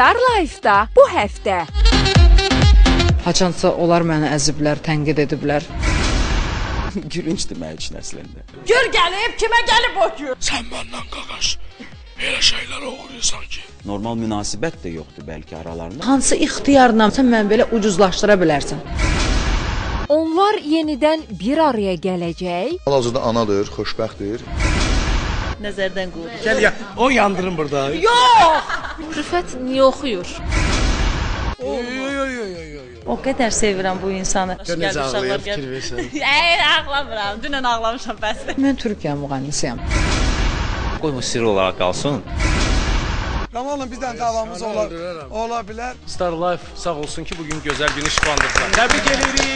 Star Life-da bu həftə Haçansa onlar məni əziblər, tənqid ediblər. Gülüncdür mənim üçün əslində. Gör gəlib, kimə gəlib o gün? Sən məndən qaqaş. Elə şeylər oxuyursan ki. Normal münasibət də yoxdur bəlkə aralarında. Hansı ixtiyarla sən məni belə ucuzlaşdıra bilərsən? Onlar yenidən bir araya gələcək. Hal-hazırda anadır, xoşbəxtdir. nəzərdən qoyur. Gəl ya, o yandırın burada. Rüfət niyə oxuyur? O qədər sevirəm bu insanı. Necə ağlayır fikir versən. Ey, ağlamıram. Dünən ağlamışam bəs. Mən Türkiyə müğənnisiyəm. Qoy bu sirr olaraq qalsın. Qamalın bizdən davamız ola, ola bilər. Star Life sağ olsun ki, bugün gözəl günü işıqlandırdılar. Təbrik edirik.